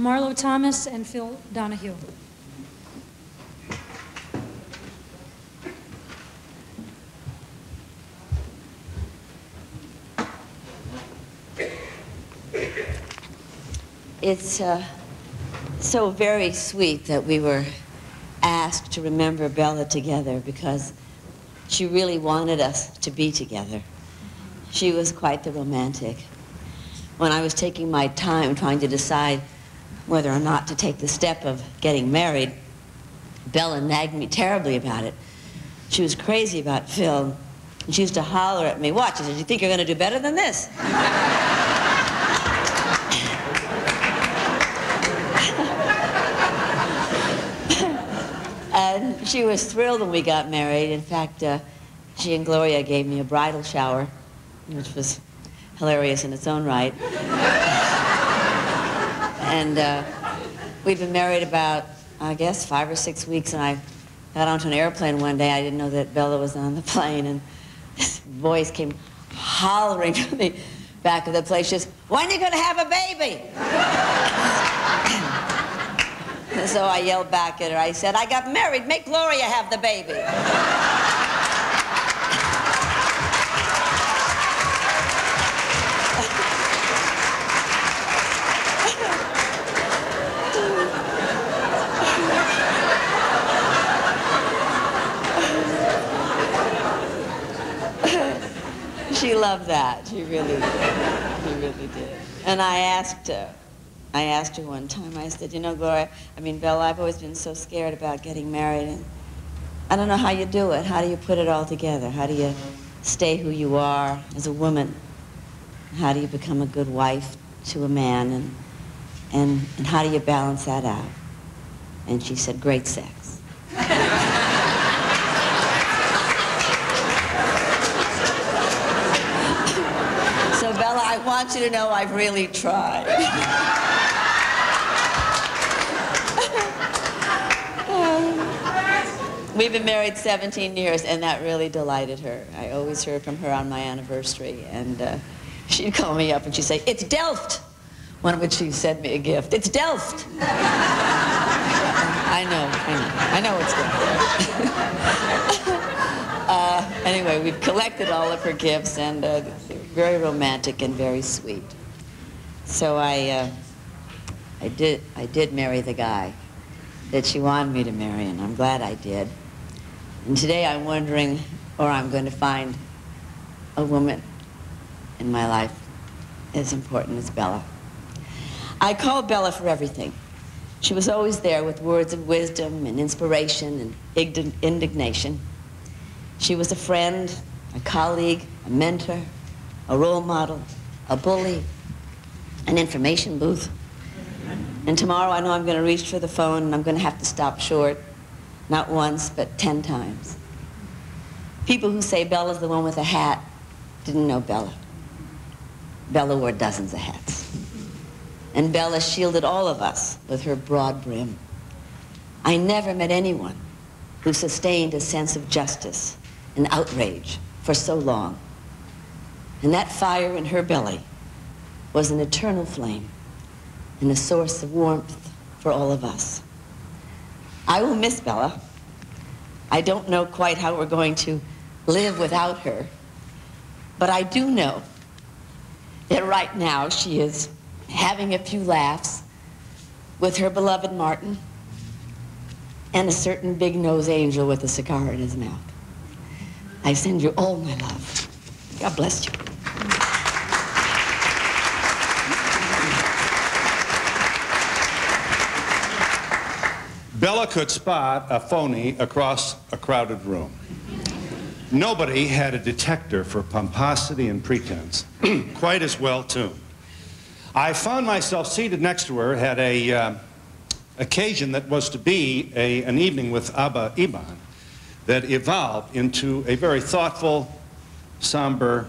Marlo Thomas and Phil Donahue. It's uh, so very sweet that we were asked to remember Bella together because she really wanted us to be together. She was quite the romantic. When I was taking my time trying to decide whether or not to take the step of getting married, Bella nagged me terribly about it. She was crazy about Phil. And she used to holler at me, watch, she said, you think you're going to do better than this? and she was thrilled when we got married. In fact, uh, she and Gloria gave me a bridal shower, which was hilarious in its own right. And uh, we'd been married about, I guess, five or six weeks, and I got onto an airplane one day. I didn't know that Bella was on the plane, and this voice came hollering from the back of the plane. Says, when are you going to have a baby? so I yelled back at her. I said, I got married. Make Gloria have the baby. she loved that. She really did. She really did. And I asked her, I asked her one time, I said, you know, Gloria, I mean, Bella, I've always been so scared about getting married, and I don't know how you do it. How do you put it all together? How do you stay who you are as a woman? How do you become a good wife to a man? And, and, and how do you balance that out? And she said, great sex. so, Bella, I want you to know I've really tried. We've been married 17 years, and that really delighted her. I always heard from her on my anniversary, and uh, she'd call me up and she'd say, It's Delft! One of which she sent me a gift. It's Delft! I know, I know. I know it's Delft. uh, anyway, we've collected all of her gifts, and uh, very romantic and very sweet. So I, uh, I, did, I did marry the guy that she wanted me to marry, and I'm glad I did. And today I'm wondering, or I'm going to find a woman in my life as important as Bella. I call Bella for everything. She was always there with words of wisdom and inspiration and indignation. She was a friend, a colleague, a mentor, a role model, a bully, an information booth. And tomorrow I know I'm going to reach for the phone and I'm going to have to stop short not once, but ten times. People who say Bella's the one with a hat didn't know Bella. Bella wore dozens of hats. And Bella shielded all of us with her broad brim. I never met anyone who sustained a sense of justice and outrage for so long. And that fire in her belly was an eternal flame and a source of warmth for all of us. I will miss Bella. I don't know quite how we're going to live without her. But I do know that right now she is having a few laughs with her beloved Martin and a certain big nose angel with a cigar in his mouth. I send you all my love. God bless you. Bella could spot a phony across a crowded room. Nobody had a detector for pomposity and pretense quite as well tuned. I found myself seated next to her at a uh, occasion that was to be a, an evening with Abba Eban that evolved into a very thoughtful, somber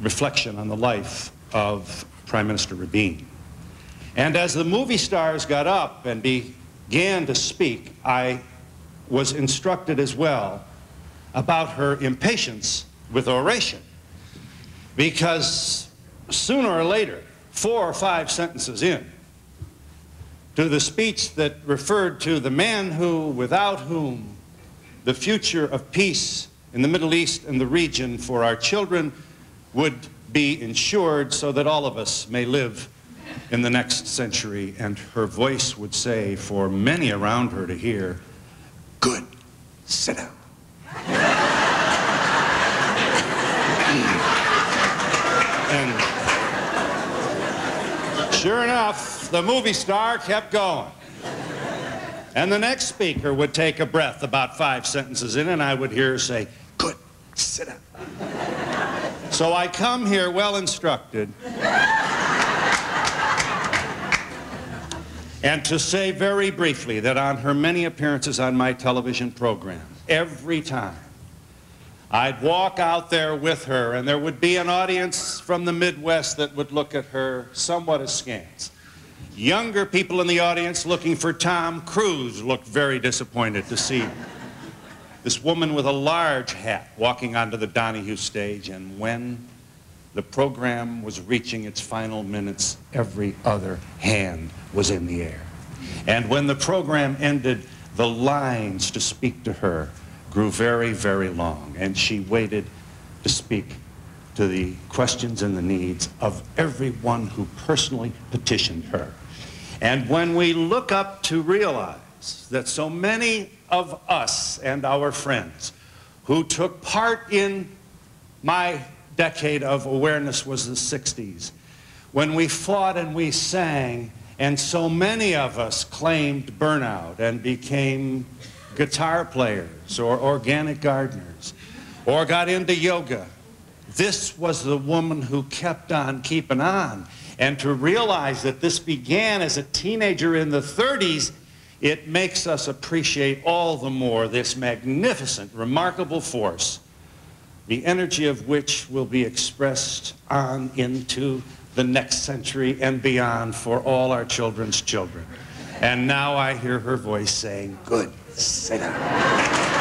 reflection on the life of Prime Minister Rabin. And as the movie stars got up and be, began to speak, I was instructed as well about her impatience with oration. Because sooner or later, four or five sentences in, to the speech that referred to the man who, without whom, the future of peace in the Middle East and the region for our children would be ensured so that all of us may live in the next century. And her voice would say, for many around her to hear, Good, sit down. and sure enough, the movie star kept going. And the next speaker would take a breath about five sentences in, and I would hear her say, Good, sit down. So I come here well instructed. And to say very briefly that on her many appearances on my television program, every time I'd walk out there with her, and there would be an audience from the Midwest that would look at her somewhat askance. Younger people in the audience looking for Tom Cruise looked very disappointed to see this woman with a large hat walking onto the Donahue stage. And when the program was reaching its final minutes, every other hand was in the air. And when the program ended, the lines to speak to her grew very, very long. And she waited to speak to the questions and the needs of everyone who personally petitioned her. And when we look up to realize that so many of us and our friends who took part in my decade of awareness was the 60s, when we fought and we sang, and so many of us claimed burnout and became guitar players or organic gardeners or got into yoga. This was the woman who kept on keeping on. And to realize that this began as a teenager in the 30s, it makes us appreciate all the more this magnificent, remarkable force, the energy of which will be expressed on into the next century and beyond for all our children's children. And now I hear her voice saying, Good, sit down.